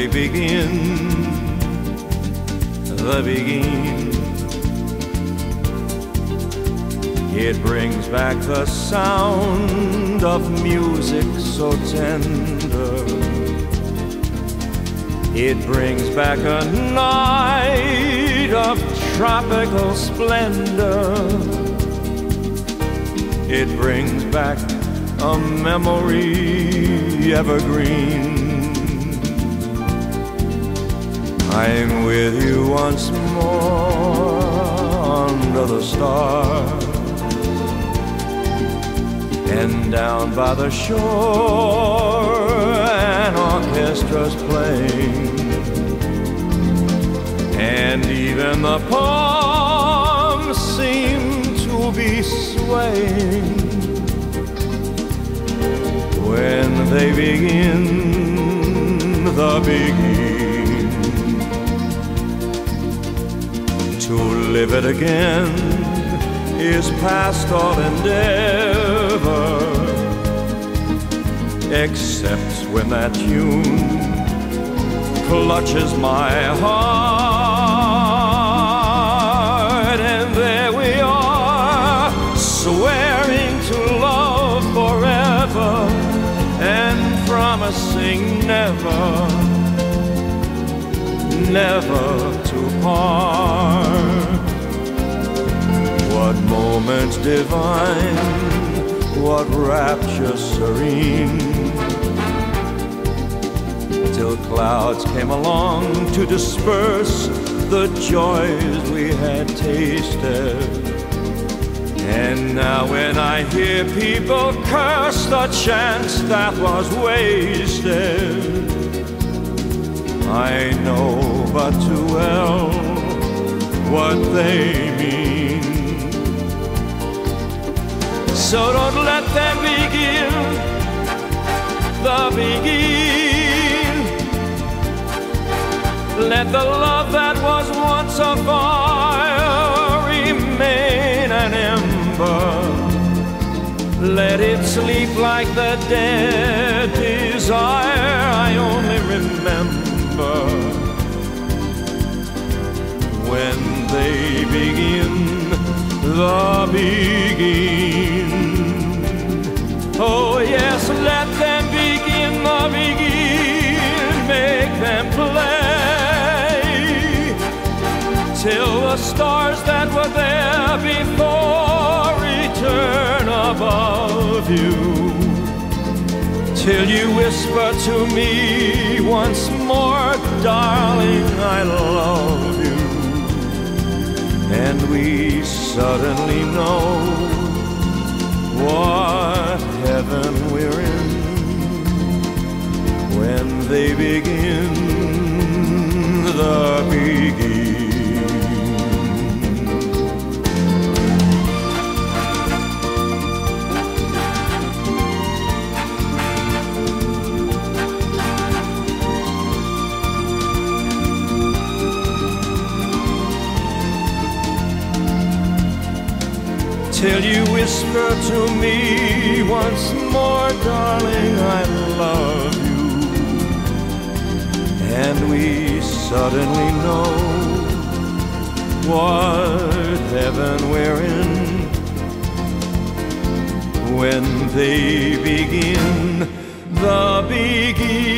they begin, the beguine. It brings back the sound of music so tender. It brings back a night of tropical splendor. It brings back a memory evergreen. I'm with you once more under the stars. And down by the shore an orchestra's playing. And even the palms seem to be swaying. When they begin the beguine to live it again is past all endeavor except when that tune clutches my heart. And there we are swearing to love forever and promising never never to part what moment divine what rapture serene till clouds came along to disperse the joys we had tasted. And now, when I hear people curse the chance that was wasted, I know but too well what they mean. So don't let them begin the beguine. Let the love that was once a fire remain an ember. Let it sleep like the dead desire I only remember they begin the beguine. Oh, yes, let them begin the beguine. Make them play till the stars that were there before return above you. Till you whisper to me once more, darling, I suddenly know what heaven we're in when they begin the beguine. Till you whisper to me once more, darling, I love you. And we suddenly know what heaven we're in when they begin the beguine.